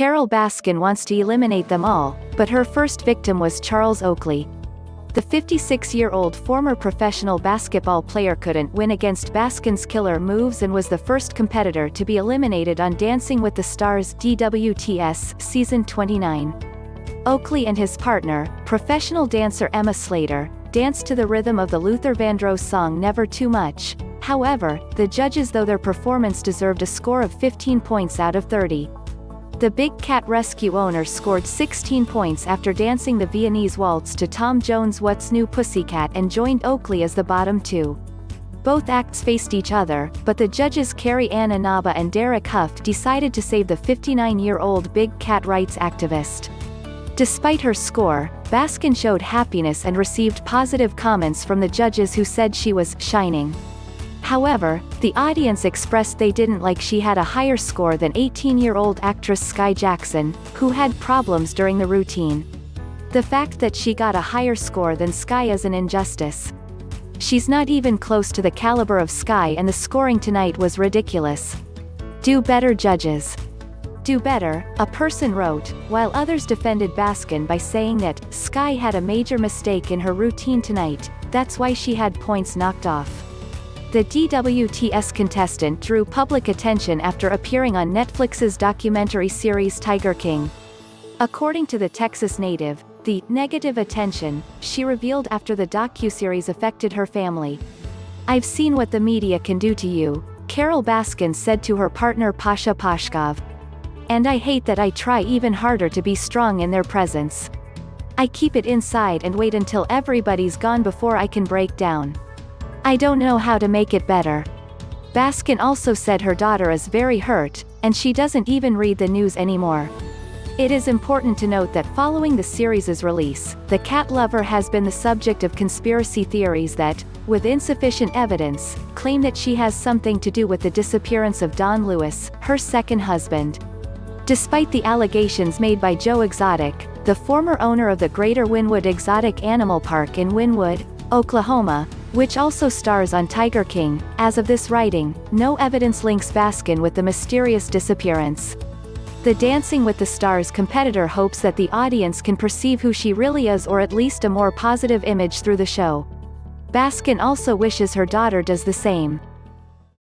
Carole Baskin wants to eliminate them all, but her first victim was Charles Oakley. The 56-year-old former professional basketball player couldn't win against Baskin's killer moves and was the first competitor to be eliminated on Dancing with the Stars DWTS Season 29. Oakley and his partner, professional dancer Emma Slater, danced to the rhythm of the Luther Vandross song Never Too Much. However, the judges though their performance deserved a score of 15 points out of 30. The Big Cat Rescue owner scored 16 points after dancing the Viennese waltz to Tom Jones' What's New Pussycat and joined Oakley as the bottom two. Both acts faced each other, but the judges Carrie Ann Inaba and Derek Hough decided to save the 59-year-old Big Cat rights activist. Despite her score, Baskin showed happiness and received positive comments from the judges who said she was shining. However, the audience expressed they didn't like she had a higher score than 18-year-old actress Skai Jackson, who had problems during the routine. The fact that she got a higher score than Skai is an injustice. She's not even close to the caliber of Skai and the scoring tonight was ridiculous. Do better judges. Do better, a person wrote, while others defended Baskin by saying that Skai had a major mistake in her routine tonight, that's why she had points knocked off. The DWTS contestant drew public attention after appearing on Netflix's documentary series Tiger King. According to the Texas native, the negative attention she revealed after the docuseries affected her family. I've seen what the media can do to you, Carole Baskin said to her partner Pasha Pashkov. And I hate that I try even harder to be strong in their presence. I keep it inside and wait until everybody's gone before I can break down. I don't know how to make it better. Baskin also said her daughter is very hurt, and she doesn't even read the news anymore. It is important to note that following the series' release, the cat lover has been the subject of conspiracy theories that, with insufficient evidence, claim that she has something to do with the disappearance of Don Lewis, her second husband. Despite the allegations made by Joe Exotic, the former owner of the Greater Wynnewood Exotic Animal Park in Wynnewood, Oklahoma, which also stars on Tiger King, as of this writing, no evidence links Baskin with the mysterious disappearance. The Dancing with the Stars competitor hopes that the audience can perceive who she really is or at least a more positive image through the show. Baskin also wishes her daughter does the same.